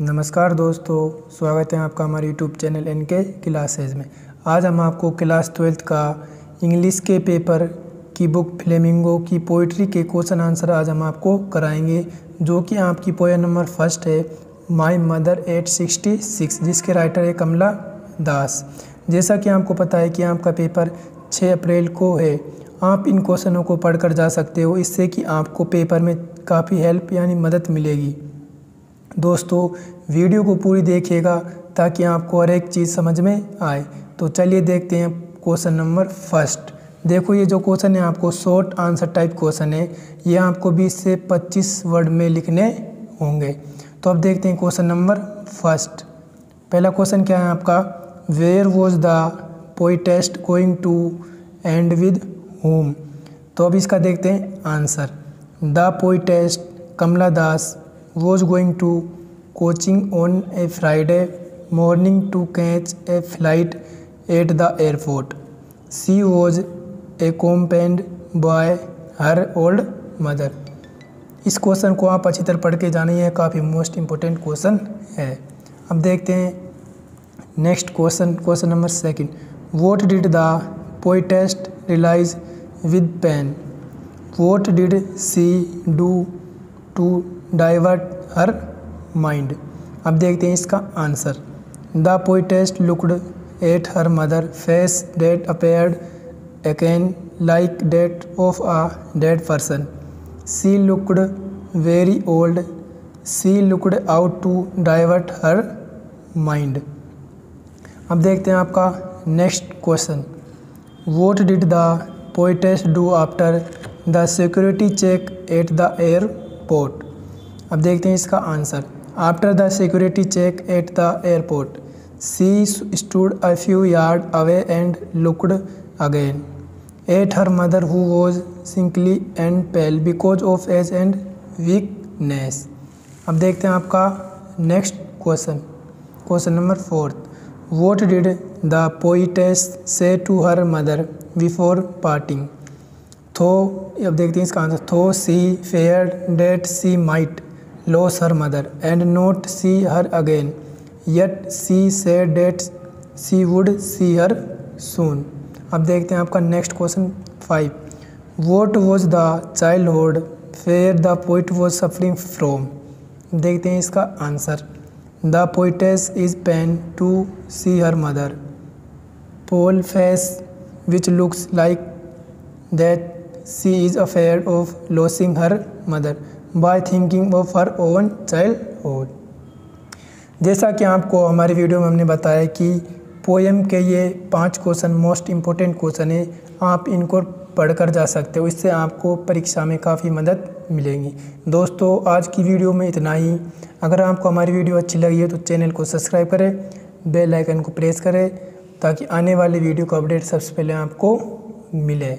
नमस्कार दोस्तों, स्वागत है आपका हमारे YouTube channel N K classes में। आज हम आपको क्लास ट्वेल्थ का इंग्लिश के पेपर की बुक फ्लेमिंगो की पोइट्री के क्वेश्चन आंसर आज हम आपको कराएँगे, जो कि आपकी पोएम नंबर फ़र्स्ट है my mother at sixty six जिसके राइटर है कमला दास। जैसा कि आपको पता है कि आपका पेपर 6 अप्रैल को है, आप इन क्वेश्चनों को पढ़कर जा सकते हो, इससे कि आपको पेपर में काफ़ी हेल्प यानी मदद मिलेगी। दोस्तों, वीडियो को पूरी देखिएगा ताकि आपको हर एक चीज़ समझ में आए। तो चलिए देखते हैं क्वेश्चन नंबर फ़र्स्ट। देखो, ये जो क्वेश्चन है आपको शॉर्ट आंसर टाइप क्वेश्चन है। ये आपको 20 से 25 वर्ड में लिखने होंगे। तो अब देखते हैं क्वेश्चन नंबर फ़र्स्ट। पहला क्वेश्चन क्या है आपका? Where was the poetess going to and with whom तो अब इसका देखते हैं answer. The poetess Kamala Das was going to Cochin on a Friday morning to catch a flight at the airport she was accompanied by her old mother इस question को आप अच्छी तरह पढ़ के जाने हैं काफ़ी मोस्ट इम्पोर्टेंट क्वेश्चन है। अब देखते हैं next question question number second what did the poetess realise with pain what did she do to divert her mind अब देखते हैं इसका answer the poetess looked at her mother face that appeared again like that of a dead person she looked very old she looked out to divert her mind अब देखते हैं आपका next question what did the poetess do after the security check at the airport अब देखते हैं इसका answer. After the security check at the airport she stood a few yard away and looked again at her mother who was sickly and pale because of age and weakness अब देखते हैं आपका next question question number fourth what did the poetess say to her mother before parting though अब देखते हैं इसका answer though she feared that she might lost her mother and not see her again. Yet she said that she would see her soon. अब देखते हैं आपका next question five what was the childhood fear the poet was suffering from देखते हैं इसका answer the poetess is pain to see her mother pale face which looks like that she is afraid of losing her mother by thinking of her own child जैसा कि आपको हमारी video में हमने बताया कि पोएम के ये पाँच क्वेश्चन मोस्ट इम्पोर्टेंट क्वेश्चन है, आप इनको पढ़कर जा सकते हो, इससे आपको परीक्षा में काफ़ी मदद मिलेगी। दोस्तों, आज की वीडियो में इतना ही। अगर आपको हमारी वीडियो अच्छी लगी है तो चैनल को सब्सक्राइब करें बेल आइकन को प्रेस करें, ताकि आने वाली वीडियो का अपडेट सबसे पहले आपको मिले।